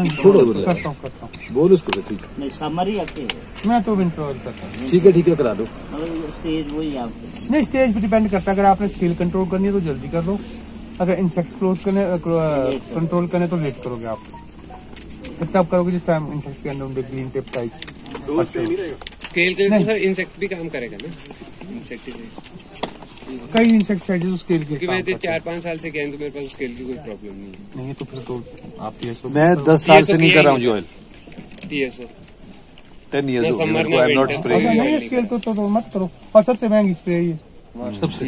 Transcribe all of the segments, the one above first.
हाँ, छोड़ो करता हूँ करता हूँ। बोल उसको तो ठीक नहीं समर ही मैं तो विंटर करता हूँ। ठीक है ठीक है करा दो। मतलब स्टेज वही आपके नहीं स्टेज पे डिपेंड करता है। अगर आपने स्केल कंट्रोल करनी है तो जल्दी कर लो। अगर इंसेक्ट क्लोज करने कंट्रोल करने तो लेट करोगे आप। तब करोगे जिस टाइम इंसेक्ट के अंदर उनके ग्रीन टेप टाइप स्केल के तो सर इंसेक्ट भी काम करेगा ना। इंसेक्टिसाइड कई इंसेक्टिसाइड स्केल के मैं तो चार पाँच साल से गया तो मेरे पास स्केल की कोई प्रॉब्लम नहीं है। नहीं तो फिर तो आप मैं दस साल से नहीं कर रहा हूँ जी टीएसओ टेन ईयर्स हो I am not spraying scale तो, तो, तो मत करो। और सबसे महँगी स्प्रे है सबसे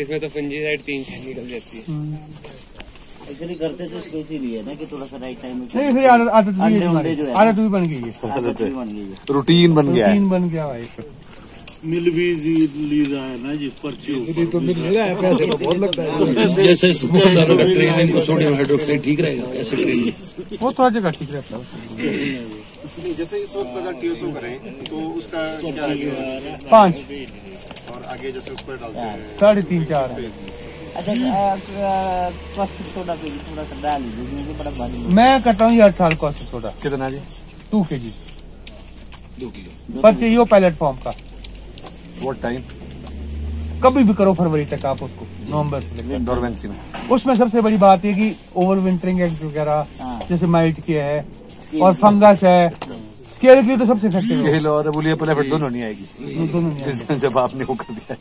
इसमें तो फंजीसाइड तीन निकल जाती है। एक्चुअली करते तो ही ना कि थोड़ा सा राइट टाइम में नहीं फिर आदत आदत भी बन गई है। आदत भी बन गई है। रूटीन बन गया है। रूटीन बन गया भाई। मिल भी जी- ली रहा है ना जी पर्ची ऊपर। तो मिल रहा है पैसे तो बहुत लगता है। जैसे सर अगर ट्रेन इनको सोडियम हाइड्रोक्साइड ठीक रहेगा ऐसे ट्रेन वो थोड़ा जगह ठीक रहता है। जैसे इस वक्त अगर टीएसओ करें तो उसका क्या है? पाँच। और आगे जैसे उस पर डालते हैं। साढ़े तीन चार अच्छा मैं करता हूँ ये हर साल कॉस्ट सोडा। कितना जी? टू के जी दो किलो। पर चाहिए वो पैलेट फॉर्म का। व्हाट टाइम कभी भी करो फरवरी तक आप उसको नवंबर से डोरवेंसी में। उसमें सबसे बड़ी बात है कि ओवर विंटरिंग एग्स वगैरह हाँ। जैसे माइट के है और फंगस है स्केल के लिए तो सबसे इफ़ेक्टिव है स्केल और दोनों नहीं आएगी। दोनों नहीं जब आपने वो कर दिया।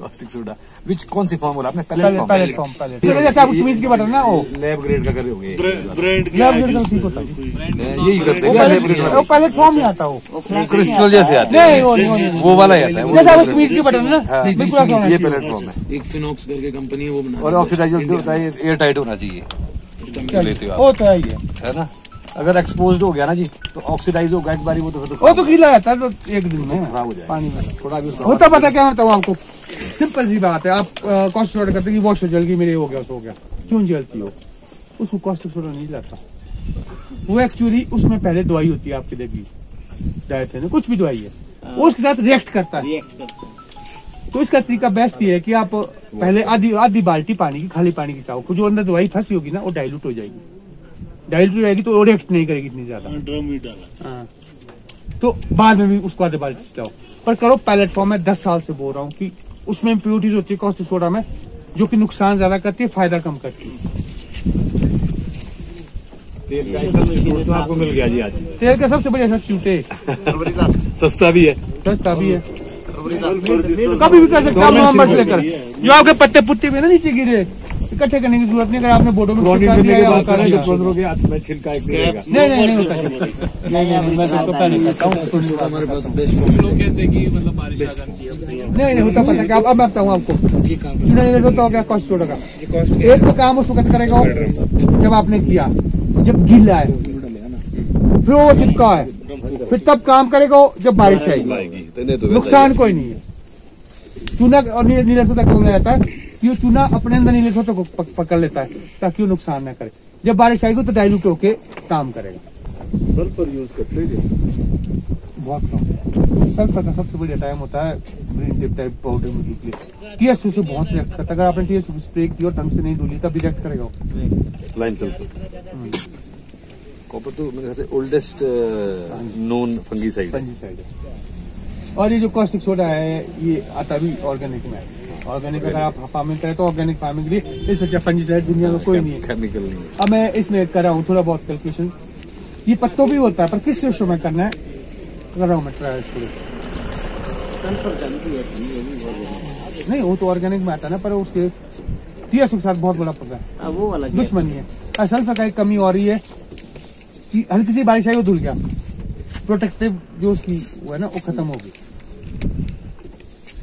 कॉस्टिक सोडा विच कौन सी फॉर्म बोला आपने पैलेट पैलेट फॉर्म पैलेट जैसे आप कमीज के बटन ना वो लैब ग्रेड का करे होंगे। ब्रांड लैब ग्रेड का ठीक होता है। यही करते हैं। लैब पैलेट वो ग्रेड पैलेट फॉर्म ही आता वो। क्रिस्टल जैसे आते। नहीं हैं। नहीं वो नहीं वो वाला ही आता है जैसे आप कमीज के बटन ना हाँ, बिल्कुल ऐसा होना ये चाहिए। प्लेटफॉर्म है। एक फिनॉक्स करके कंपनी है वो बना और ऑक्सीडाइजर जो होता है एयर टाइट होना चाहिए। लेते हो आप तो है ही है। है ना? अगर एक्सपोज हो गया ना जी तो ऑक्सीडाइज होगा एक बारी वो तो फिर वो तो गीला रहता है तो एक दिन में। खराब हो जाएगा। पानी में। थोड़ा भी होता पता क्या होता हूँ आपको? सिंपल सी बात है आप कॉस्ट ऑर्डर करते हैं कि वॉश जल गई मेरे हो गया हो गया। क्यों जलती हो? उसको कॉस्ट सोडा नहीं जाता वो एक्चुअली उसमें पहले दवाई होती है आपकी देगी डायथेन कुछ भी दवाई है। वो उसके साथ रिएक्ट करता है। हैं। तो इसका तरीका बेस्ट ये है कि आप पहले आधी आधी बाल्टी पानी की खाली पानी की चाहो। जो अंदर दवाई फंसी होगी ना वो डाइल्यूट हो जाएगी। डाइल्यूट हो जाएगी तो वो रिएक्ट नहीं करेगी इतनी ज़्यादा। ड्रम ही डाला। हाँ। तो बाद में भी उसको आधे बाल्टी लाओ पर करो पैलेट फॉर्म में दस साल से बोल रहा हूँ कि उसमें इम्प्योरिटीज होती है कॉस्टिक सोडा में जो कि नुकसान ज़्यादा करती है फ़ायदा कम करती है। तेल का तो आपको मिल गया जी आज। तेल का सबसे बढ़िया सब चूटे सस्ता भी है। सस्ता भी है। कभी भी कर सकते हैं से लेकर। जो आपके पत्ते पुत्ते में ना नीचे गिरे इकट्ठे करने की ज़रूरत नहीं अगर आपने बोर्डो में नहीं नहीं नहीं होता नहीं नहीं नहीं मैं नहीं नहीं होता पता क्या अब मैं बताऊँ आपको। चुना होता हो गया कॉस्ट का एक तो काम उस वक्त करेगा? जब आपने किया जब गीला है फिर वो चिपका है। फिर तब काम करेगा जब बारिश आएगी नुकसान कोई नहीं है। चूना और नीले नीले सोता क्यों जाता है कि वो चूना अपने अंदर नीले सोते को पकड़ लेता है ताकि वो नुकसान न करे। जब बारिश आएगी तो डाइल्यूट होके काम करेगा। सल्फ़र यूज़ करते बहुत कम सल्फ़र का सबसे बढ़िया टाइम होता है ग्रीन टिप टाइप पाउडर में लिए टीएसयू से बहुत रिएक्ट करता है। अगर आपने टीएसयू स्प्रे की और ढंग से नहीं धुली तब रिएक्ट करेगा लाइन सल्फ़र कॉपर तो मेरे ख्याल से ओल्डेस्ट नोन फंगीसाइड है। और ये जो कॉस्टिक सोडा है ये आता भी ऑर्गेनिक में है। ऑर्गेनिक अगर आप फ़ार्मिंग करें तो ऑर्गेनिक फ़ार्मिंग के लिए इस अच्छा फंजीसाइड दुनिया में कोई नहीं है। केमिकल नहीं अब मैं इसमें कर रहा हूँ थोड़ा बहुत कैलकुलेशन ये पत्तों भी होता है पर किस रेशो में करना है? कर रहा हूँ मैं नहीं वो तो ऑर्गेनिक में आता ना पर उसके टीएसयू के साथ बहुत बड़ा पता है। हाँ, वो क्या? दुश्मनी है। और सल्फ़र का एक कमी और ही है कि हल्की सी बारिश आई वो धुल गया। प्रोटेक्टिव जो उसकी वो है ना वो खत्म हो गई।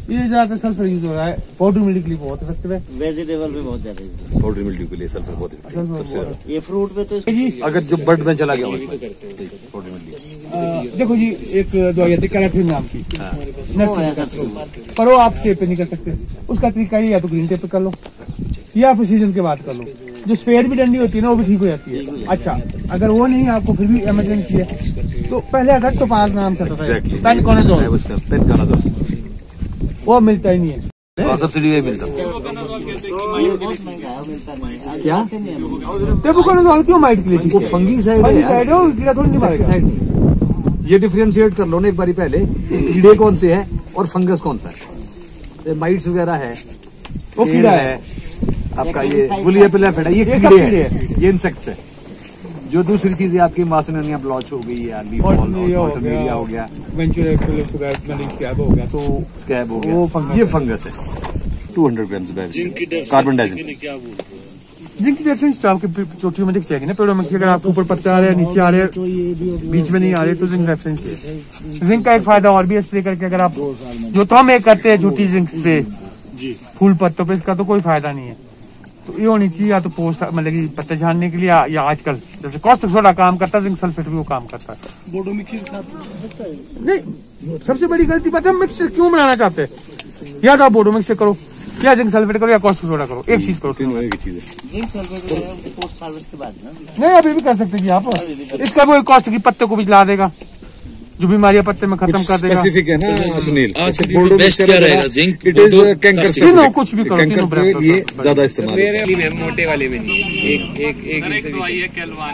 ये ज़्यादातर सल्फ़र यूज़ हो रहा है। पाउडर मिल्क के लिए बहुत इफ़ेक्टिव है। वेजिटेबल पे बहुत ज़्यादा पाउडर मिल्ट्यू के लिए सल्फ़र बहुत है। सबसे ज़्यादा। ये फ्रूट पे तो जी अगर जो बर्ड में चला गया पाउडर मिल्ट्यू अ, देखो जी एक दवाई आती कैराथिन नाम की। है। का। फ्रूट। पर वो आप सेब पे नहीं कर सकते। उसका तरीका ये या तो ग्रीन टेप पे कर लो या फिर सीज़न के बाद कर लो। जो स्पेयर भी डंडी होती है ना वो भी ठीक हो जाती है। अच्छा अगर वो नहीं आपको फिर भी इमरजेंसी है। तो पहले अगर तो पाँच नाम से एग्जैक्टली पेन कौन दो पेन खाना दो वो मिलता ही नहीं है। सब्सिडी मिलता तो है मिलता नहीं है। क्या? टेबुकोना तो क्यों माइट के लिए वो फंगी साइड है कीड़ा थोड़ी नहीं मारेगा साइड नहीं। ये डिफ्रेंशिएट कर लो ना एक बारी पहले। कीड़े कौन से है और फंगस कौन सा है? माइट्स वगैरह है वो कीड़ा है। आपका ये बुलिया पिलाफिड है? ये ये कीड़े हैं। ये इंसेक्ट्स है। जो दूसरी चीज़ है आपकी मासनिया ब्लॉच हो गई या लीफ और फॉल हो गया। हो स्कैब हो तो स्कैब हो गया। ये फंगस है। 200 ग्राम्स जिनकी कार्बन के क्या बोलते हैं? जिंक डेफिशिएंसी आपके चोटियों में दिख जाएगी ना? पेड़ों में कि अगर आपके ऊपर पत्ते आ रहे हैं नीचे आ रहे हैं बीच में नहीं आ रहे तो जिंक डेफिशिएंसी है जिंक का एक फ़ायदा और भी स्प्रे करके अगर आप जो तो हम एक करते हैं छोटी जिंक स्प्रे फूल पत्तों पे इसका तो कोई फ़ायदा नहीं है। तो ये होनी चाहिए या तो पोस्ट मतलब कि पत्ते झाड़ने के लिए या, आजकल जैसे कॉस्टिक सोडा काम करता है जिंक सल्फेट भी वो काम करता है। के नहीं सबसे बड़ी गलती पता है मिक्स क्यों बनाना चाहते हैं? या तो आप बोडो मिक्स करो। या जिंक सल्फेट करो या कॉस्टिक सोडा करो? एक चीज़ करो तीनों एक ही चीज़। है जिंक सल्फेट पोस्ट हार्वेस्ट के बाद ना। नहीं अभी भी कर सकते जी आप। इसका वो कॉस्ट की पत्ते को भी ला देगा। जो बीमारियाँ पत्ते में खत्म कर देगा। स्पेसिफिक है ना सुनील? आज अच्छा, भी बोर्डो बेस्ट क्या रहेगा? जिंक, इट इज़ कैंकर तीनों कुछ भी करो, कैंकर पे ये ज़्यादा इस्तेमाल होता है। वाली में मोटे वाले में नहीं एक एक एक जैसे भी दवाई है। कैलवान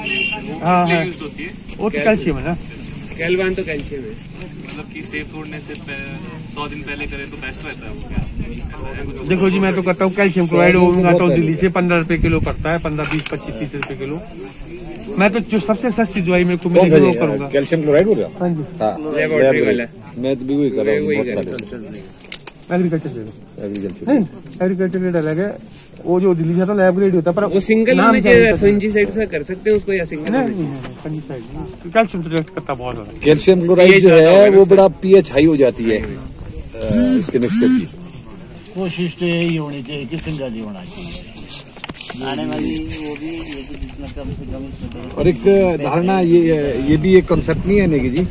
हाँ, हाँ। यूज़ होती है? वो तो कैल्शियम है ना। कैलवान तो कैल्शियम है। मतलब कि सेब तोड़ने से सौ दिन पहले करें तो बेस्ट रहता है वो क्या? है देखो जी मैं तो कहता हूँ कैल्शियम क्लोराइड वो मंगाता हूँ दिल्ली से पंद्रह रुपए किलो पड़ता है पंद्रह बीस पच्चीस तीस रुपए किलो। मैं तो जो सबसे सस्ती दवाई मेरे को मिलेगी वो करूँगा। कैल्शियम क्लोराइड बोल रहा हाँ जी। लेबोरेटरी मैं तो भी वही कर रहा हूँ बहुत सारे। एग्रीकल्चर एग्रीकल्चर एग्रीकल्चर ग्रेड अलग है। वो जो दिल्ली से तो लैब ग्रेड होता है पर वो सिंगल नाम होना चाहिए फंजीसाइड से कर सकते हैं उसको या सिंगल नहीं होना नहीं नहीं, फंजीसाइड कैल्शियम तो रिएक्ट करता बहुत कैल्शियम क्लोराइड जो है वो। बड़ा पीएच हाई हो जाती है। इसके मिक्सचर की। कोशिश तो यही होनी चाहिए कि सिंगल ही होना चाहिए। आने वाली वो भी ये कि जितना कम से कम और एक धारणा ये ये भी एक कॉन्सेप्ट नहीं है नेगी जी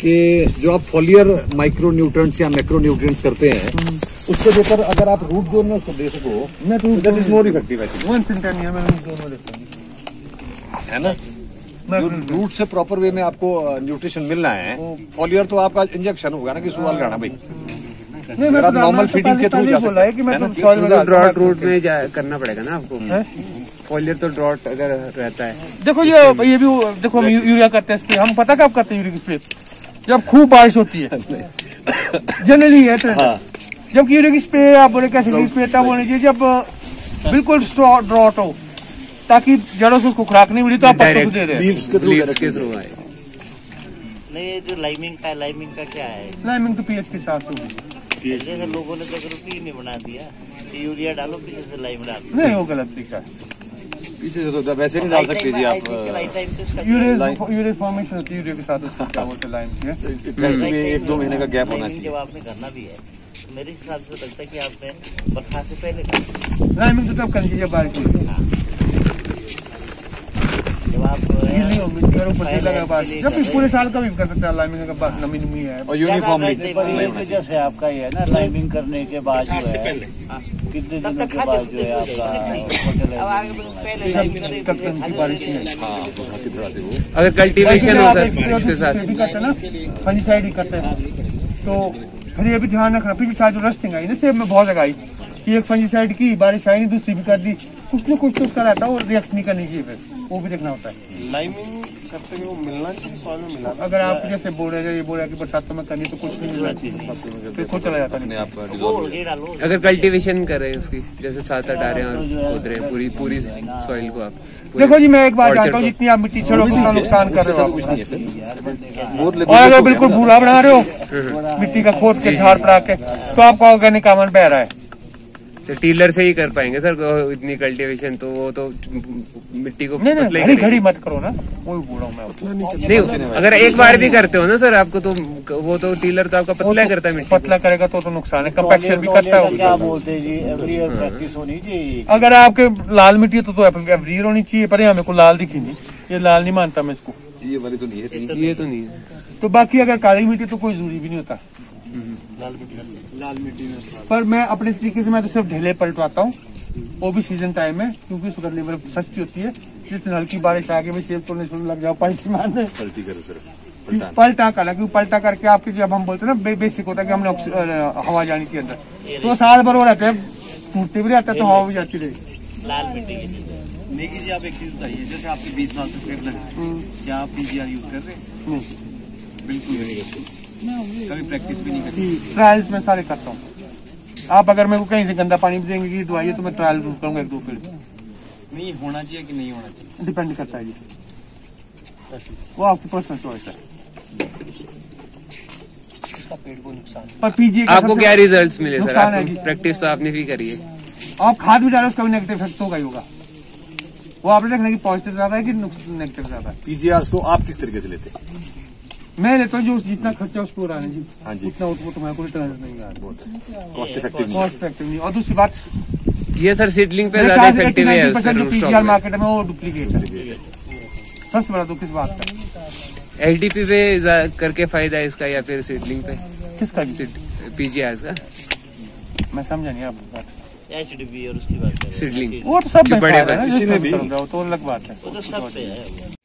कि जो आप फॉलियर माइक्रो न्यूट्रंट्स या मैक्रो न्यूट्रिएंट्स करते हैं उसको देकर अगर आप रूट जोन में उसको दे सको मैं तो दैट इज़ मोर इफ़ेक्टिव है। हूँ। है ना? रूट से प्रॉपर वे में आपको न्यूट्रिशन मिलना है। फॉलियर तो आपका इंजेक्शन होगा ना कि सुबह लगाना भाई? अगर आप पहले- के पहले जा बोला है कि मैं हैं, तो है ड्रॉट हूँ। रूट में करना पड़ेगा ना आपको? फॉलियर तो ड्रॉट अगर रहता है। देखो ये ये भी देखो हम यूरिया करते हैं स्प्रे हम पता कब करते हैं यूरिक स्प्रे जब खूब बारिश होती है। जनरली है। ट्रेंड जब यूरिक स्प्रे आप बोले कैसे स्प्रे तब होनी चाहिए जब बिल्कुल ड्रॉट हो। ताकि जड़ों से उसको खुराक नहीं मिली तो आप पत्तों को दे रहे हैं के थ्रू के थ्रू नहीं ये जो लाइमिंग का लाइमिंग का क्या है? लाइमिंग तो पीएच के साथ होगी। जैसे लोगों ने तो रूटीन नहीं बना दिया यूरिया डालो पीछे से लाइम डालो नहीं वो गलत तरीका पीछे से तो वैसे नहीं डाल सकते जी आप यूरिया फॉर्मेशन होती है यूरिया के साथ उसको क्या बोलते लाइम एक दो महीने का गैप होना जब आपने करना भी है तो मेरे हिसाब से लगता है कि आपने बरसात से पहले लाइमिंग तो करनी चाहिए जब बारिश आप जब पूरे साल का भी कर सकते हैं लाइमिंग का बा- नमी नमी है। और यूनिफॉर्मली पर जैसे आपका ये है ना लाइमिंग करने के बाद जो है। कितने दिनों के बाद जो है आपका बारिश नहीं अगर कल्टीवेशन हो आप सर इसके साथ। भी करते हैं ही करते हैं। तो फिर ये भी ध्यान रखना पिछले साल जो रस्टिंग आई ना सेब में बहुत जगह आई कि एक फंजीसाइड की बारिश आई नहीं दूसरी भी कर दी। कुछ ना कुछ तो उसका रहता है और रिएक्ट नहीं करनी चाहिए फिर। वो भी देखना होता है। लाइमिंग करते हुए वो मिलना चाहिए सॉइल में मिला अगर आप जैसे बोल रहे हैं ये बोल रहे हैं कि बरसातों में करनी तो कुछ नहीं मिलना चाहिए फिर खुद चला जाता नहीं। आप अगर कल्टीवेशन कर रहे हैं उसकी जैसे सात आठ आ रहे हैं और खोद रहे हैं पूरी पूरी सॉइल को आप देखो जी मैं एक बात जानता हूँ जितनी आप मिट्टी छोड़ोगे उतना नुकसान कर रहे हो कुछ आप। नहीं है फिर। मोर और अगर बिल्कुल भूरा बना रहे हो मिट्टी का खोद के झाड़ पड़ा के तो आपका ऑर्गेनिक आमन बह रहा है। तो टीलर से ही कर पाएँगे सर इतनी कल्टीवेशन तो वो तो मिट्टी को नहीं नहीं घड़ी घड़ी मत करो ना वो भी बोल रहा हूँ मैं नहीं अगर एक बार भी करते हो ना सर आपको तो वो तो टीलर तो आपका पतला ही करता है मिट्टी पतला करेगा तो तो नुकसान है कंपैक्शन भी करता है क्या बोलते हैं एवरी ईयर अगर आपके लाल मिट्टी है तो तो एवरीर होनी चाहिए पर यहाँ मेरे को लाल दिखी नहीं। ये लाल नहीं मानता मैं इसको। ये वाली तो नहीं है ये तो नहीं है। तो बाकी अगर काली मिट्टी तो कोई ज़रूरी भी नहीं होता। पर मैं अपने तरीके से मैं तो सिर्फ़ ढेले पलटवाता हूँ वो भी सीज़न टाइम है क्योंकि सुगर लेवल सस्ती होती है जितनी हल्की बारिश आगे में सेब तोड़ने शुरू लग जाओ पलटी मारने पलटी करो सिर्फ़ पलटा कर क्योंकि पलटा करके आपके जब हम बोलते हैं ना बे, बेसिक होता है कि हमने हवा जानी चाहिए अंदर। तो साल भर वो रहते हैं टूटते भी रहते हैं तो हवा भी जाती रहेगी। लाल मिट्टी नेगी जी आप एक चीज़ बताइए जैसे आपके 20 साल से सेब लगे क्या आप पीजीआर यूज़ कर रहे हैं? बिल्कुल नहीं। करते कभी प्रैक्टिस भी नहीं करते। ट्रायल्स में सारे करता हूँ। आप अगर मेरे को कहीं से गंदा पानी भी देंगे कि दवाई तो मैं ट्रायल करूँगा एक दो फ़ील्ड नहीं होना चाहिए कि नहीं होना चाहिए? डिपेंड करता है जी। वो आपकी पर्सनल चॉइस है। पर पीजीए का आपको क्या रिजल्ट्स मिले सर? आप प्रैक्टिस तो आपने भी करी है। आप खाद भी डालो उसका भी नेगेटिव इफ़ेक्ट होगा ही होगा। वो आपने देखना कि पॉजिटिव ज़्यादा है कि नेगेटिव ज़्यादा है? पीजीआर को आप किस तरीके से लेते हैं? मैं लेता हूँ जो जितना खर्चा उसको रहा है जी। हाँ जी। उतना उसको तो मैं कोई रिटर्न नहीं आ रहा। कॉस्ट इफ़ेक्टिव नहीं कॉस्ट इफ़ेक्टिव नहीं। और दूसरी बात ये सर सीडलिंग पे ज़्यादा इफ़ेक्टिव है उसका जो रूट मार्केट में। वो डुप्लीकेट है। सबसे बड़ा दुख इस बात का? एलडीपी पे करके फ़ायदा है इसका या फिर सीडलिंग पे? किसका जी? पीजीआर का। मैं समझा नहीं आपकी बात। एच डी बी और उसकी बात सीडलिंग वो तो सब जो बड़े है ना, भी। तो अलग बात है। वो तो सब पे है।